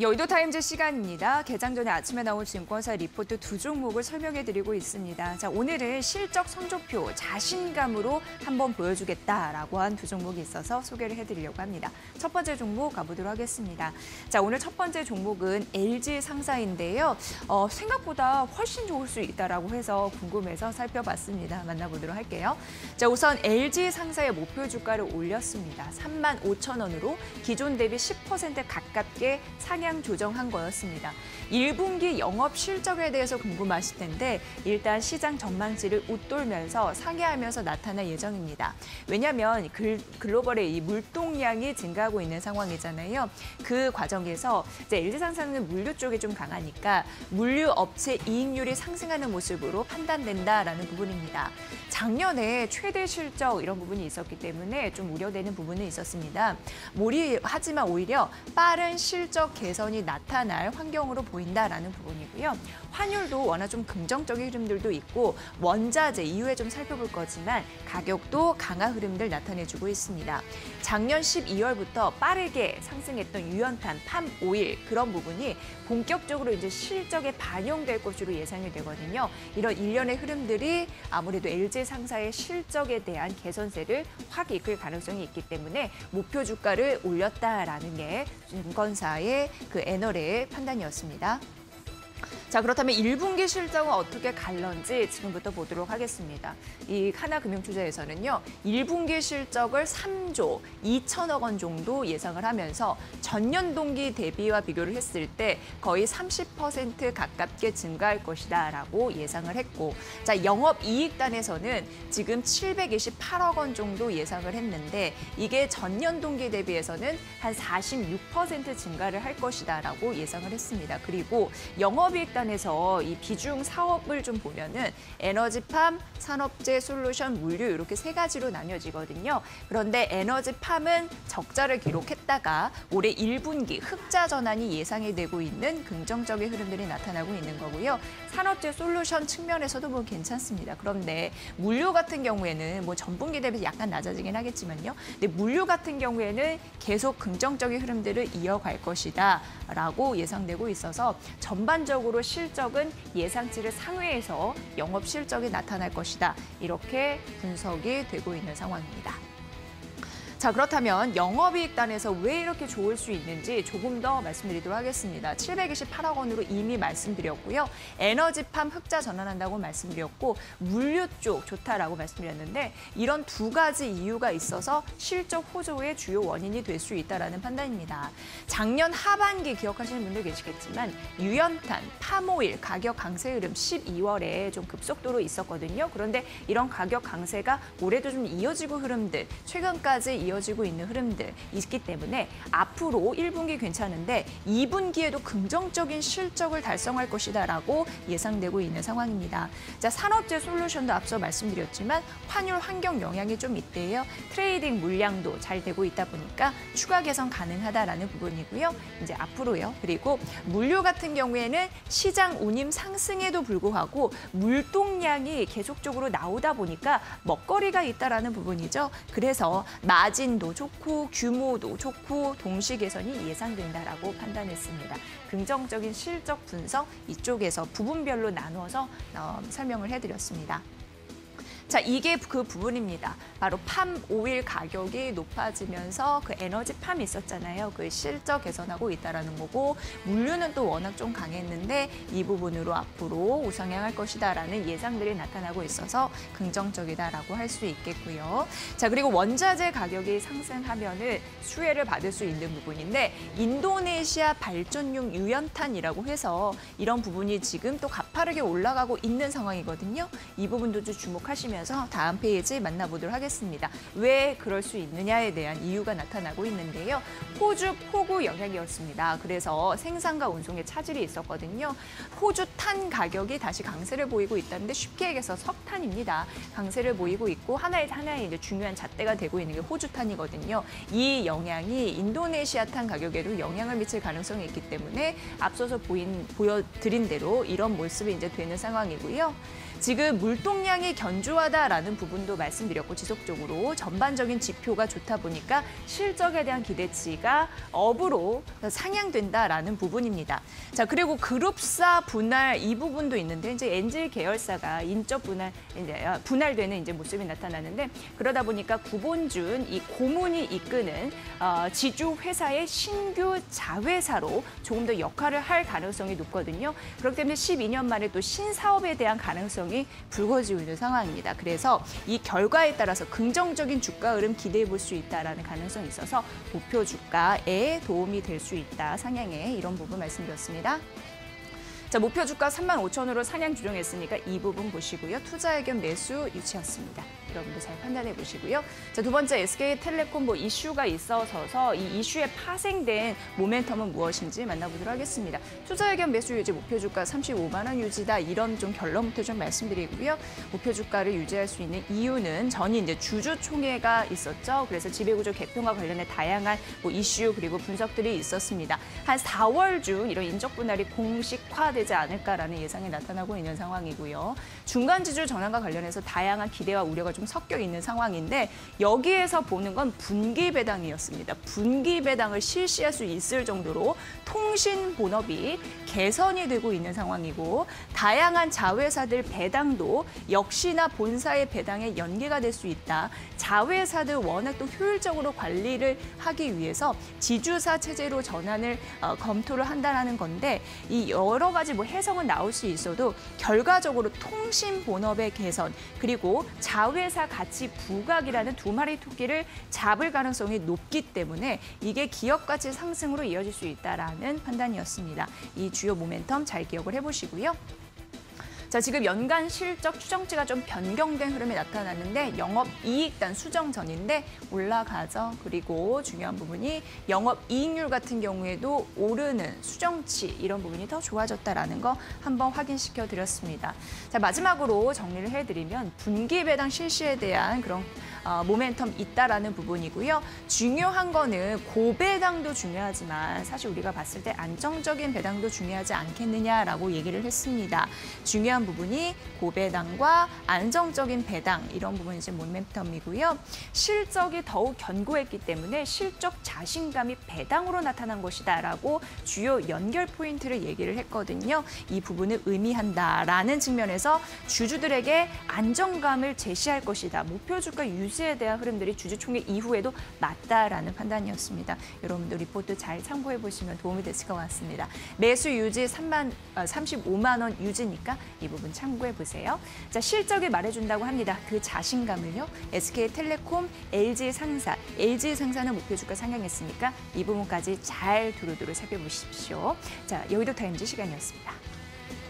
여의도 타임즈 시간입니다. 개장 전에 아침에 나온 증권사 리포트 두 종목을 설명해 드리고 있습니다. 자, 오늘은 실적 성적표 자신감으로 한번 보여주겠다라고 한 두 종목이 있어서 소개를 해드리려고 합니다. 첫 번째 종목 가보도록 하겠습니다. 자, 오늘 첫 번째 종목은 LG 상사인데요. 어, 생각보다 훨씬 좋을 수 있다라고 해서 궁금해서 살펴봤습니다. 만나보도록 할게요. 자, 우선 LG 상사의 목표 주가를 올렸습니다. 3만 5천 원으로 기존 대비 10% 가깝게 상향 조정한 거였습니다. 1분기 영업 실적에 대해서 궁금하실 텐데 일단 시장 전망치를 웃돌면서 상회하면서 나타날 예정입니다. 왜냐하면 글, 글로벌의 이 물동량이 증가하고 있는 상황이잖아요. 그 과정에서 이제 LG상사는 물류 쪽이 좀 강하니까 물류 업체 이익률이 상승하는 모습으로 판단된다라는 부분입니다. 작년에 최대 실적 이런 부분이 있었기 때문에 좀 우려되는 부분은 있었습니다. 몰이 하지만 오히려 빠른 실적 개선 이 나타날 환경으로 보인다라는 부분이고요. 환율도 워낙 좀 긍정적인 흐름들도 있고 원자재 이후에 좀 살펴볼 거지만 가격도 강한 흐름들 나타내주고 있습니다. 작년 12월부터 빠르게 상승했던 유연탄, 팜 오일 그런 부분이 본격적으로 이제 실적에 반영될 것으로 예상이 되거든요. 이런 일련의 흐름들이 아무래도 LG 상사의 실적에 대한 개선세를 확 이끌 가능성이 있기 때문에 목표 주가를 올렸다라는 게 증권사의 그 애널의 판단이었습니다. 자 그렇다면 1분기 실적은 어떻게 갈런지 지금부터 보도록 하겠습니다. 이 하나금융투자에서는요. 1분기 실적을 3조 2천억 원 정도 예상을 하면서 전년 동기 대비와 비교를 했을 때 거의 30% 가깝게 증가할 것이다 라고 예상을 했고 자 영업이익단에서는 지금 728억 원 정도 예상을 했는데 이게 전년 동기 대비해서는 한 46% 증가를 할 것이다 라고 예상을 했습니다. 그리고 영업이익단 에서 이 비중 사업을 좀 보면은 에너지팜, 산업재, 솔루션, 물류 이렇게 세 가지로 나뉘어지거든요. 그런데 에너지팜은 적자를 기록했다가 올해 1분기 흑자 전환이 예상이 되고 있는 긍정적인 흐름들이 나타나고 있는 거고요. 산업재 솔루션 측면에서도 뭐 괜찮습니다. 그런데 물류 같은 경우에는 뭐 전분기 대비 약간 낮아지긴 하겠지만요. 근데 물류 같은 경우에는 계속 긍정적인 흐름들을 이어갈 것이다라고 예상되고 있어서 전반적으로 실적은 예상치를 상회해서 영업 실적이 나타날 것이다. 이렇게 분석이 되고 있는 상황입니다. 자 그렇다면 영업이익단에서 왜 이렇게 좋을 수 있는지 조금 더 말씀드리도록 하겠습니다. 728억 원으로 이미 말씀드렸고요. 에너지팜 흑자 전환한다고 말씀드렸고 물류 쪽 좋다라고 말씀드렸는데 이런 두 가지 이유가 있어서 실적 호조의 주요 원인이 될 수 있다라는 판단입니다. 작년 하반기 기억하시는 분들 계시겠지만 유연탄, 팜오일 가격 강세 흐름 12월에 좀 급속도로 있었거든요. 그런데 이런 가격 강세가 올해도 좀 이어지고 흐름들 최근까지 이어 이어지고 있는 흐름들 있기 때문에 앞으로 1분기 괜찮은데 2분기에도 긍정적인 실적을 달성할 것이다라고 예상되고 있는 상황입니다. 자, 산업재 솔루션도 앞서 말씀드렸지만 환율 환경 영향이 좀 있대요. trading 물량도 잘 되고 있다 보니까 추가 개선 가능하다라는 부분이고요. 이제 앞으로요. 그리고 물류 같은 경우에는 시장 운임 상승에도 불구하고 물동량이 계속적으로 나오다 보니까 먹거리가 있다라는 부분이죠. 그래서 마진 마진도 좋고 규모도 좋고 동시 개선이 예상된다라고 판단했습니다. 긍정적인 실적 분석 이쪽에서 부분별로 나누어서 어, 설명을 해드렸습니다. 자, 이게 그 부분입니다. 바로 팜 오일 가격이 높아지면서 그 에너지 팜이 있었잖아요. 그 실적 개선하고 있다라는 거고 물류는 또 워낙 좀 강했는데 이 부분으로 앞으로 우상향할 것이다라는 예상들이 나타나고 있어서 긍정적이다라고 할 수 있겠고요. 자, 그리고 원자재 가격이 상승하면은 수혜를 받을 수 있는 부분인데 인도네시아 발전용 유연탄이라고 해서 이런 부분이 지금 또 가파르게 올라가고 있는 상황이거든요. 이 부분도 좀 주목하시면 보시면서 다음 페이지 만나보도록 하겠습니다. 왜 그럴 수 있느냐에 대한 이유가 나타나고 있는데요. 호주 폭우 영향이었습니다. 그래서 생산과 운송에 차질이 있었거든요. 호주 탄 가격이 다시 강세를 보이고 있다는데 쉽게 얘기해서 석탄입니다. 강세를 보이고 있고 하나의 하나의 이제 중요한 잣대가 되고 있는 게 호주 탄이거든요. 이 영향이 인도네시아 탄 가격에도 영향을 미칠 가능성이 있기 때문에 앞서서 보인 보여드린 대로 이런 모습이 이제 되는 상황이고요. 지금 물동량이 견조하 필요하다라는 부분도 말씀드렸고 지속적으로 전반적인 지표가 좋다 보니까 실적에 대한 기대치가 업으로 상향된다라는 부분입니다. 자 그리고 그룹사 분할 이 부분도 있는데 이제 엔젤 계열사가 인적 분할 이제 아, 분할되는 이제 모습이 나타나는데 그러다 보니까 구본준 이 고문이 이끄는 어, 지주 회사의 신규 자회사로 조금 더 역할을 할 가능성이 높거든요. 그렇기 때문에 12년 만에 또 신사업에 대한 가능성이 불거지고 있는 상황입니다. 그래서 이 결과에 따라서 긍정적인 주가 흐름 기대해 볼 수 있다라는 가능성이 있어서 목표 주가에 도움이 될 수 있다. 상향에 이런 부분 말씀드렸습니다. 자, 목표 주가 3만 5천으로 상향 조정했으니까 이 부분 보시고요. 투자 의견 매수 유치였습니다. 여러분도 잘 판단해 보시고요. 자, 두 번째 SK텔레콤 뭐 이슈가 있어서 이 이슈에 파생된 모멘텀은 무엇인지 만나보도록 하겠습니다. 투자 의견 매수 유지 목표 주가 35만 원 유지다 이런 좀 결론부터 좀 말씀드리고요. 목표 주가를 유지할 수 있는 이유는 전이 이제 주주 총회가 있었죠. 그래서 지배구조 개편과 관련해 다양한 뭐 이슈 그리고 분석들이 있었습니다. 한 4월 중 이런 인적 분할이 공식화 되지 않을까라는 예상이 나타나고 있는 상황이고요. 중간 지주 전환과 관련해서 다양한 기대와 우려가 좀 섞여 있는 상황인데 여기에서 보는 건 분기 배당이었습니다. 분기 배당을 실시할 수 있을 정도로 통신 본업이 개선이 되고 있는 상황이고 다양한 자회사들 배당도 역시나 본사의 배당에 연계가 될 수 있다. 자회사들 워낙 또 효율적으로 관리를 하기 위해서 지주사 체제로 전환을 어, 검토를 한다는 건데 이 여러 가지 뭐 해석은 나올 수 있어도 결과적으로 통신 본업의 개선 그리고 자회사 가치 부각이라는 두 마리 토끼를 잡을 가능성이 높기 때문에 이게 기업 가치 상승으로 이어질 수 있다라는 판단이었습니다. 이 주요 모멘텀 잘 기억을 해보시고요. 자, 지금 연간 실적 추정치가 좀 변경된 흐름이 나타났는데 영업 이익단 수정 전인데 올라가죠. 그리고 중요한 부분이 영업 이익률 같은 경우에도 오르는 수정치 이런 부분이 더 좋아졌다라는 거 한번 확인시켜 드렸습니다. 자, 마지막으로 정리를 해 드리면 분기 배당 실시에 대한 그런 어, 모멘텀 있다라는 부분이고요. 중요한 거는 고배당도 중요하지만 사실 우리가 봤을 때 안정적인 배당도 중요하지 않겠느냐라고 얘기를 했습니다. 중요한 부분이 고배당과 안정적인 배당 이런 부분이 이제 모멘텀이고요. 실적이 더욱 견고했기 때문에 실적 자신감이 배당으로 나타난 것이다라고 주요 연결 포인트를 얘기를 했거든요. 이 부분을 의미한다라는 측면에서 주주들에게 안정감을 제시할 것이다. 목표 주가 유지 에 대한 흐름들이 주주총회 이후에도 맞다라는 판단이었습니다. 여러분도 리포트 잘 참고해 보시면 도움이 됐을 것 같습니다. 매수 유지 3만 35만 원 유지니까 이 부분 참고해 보세요. 자, 실적을 말해준다고 합니다. 그 자신감을요. SK텔레콤, LG상사, LG상사는 목표 주가 상향했으니까 이 부분까지 잘 두루두루 살펴보십시오. 자, 여의도 타임즈 시간이었습니다.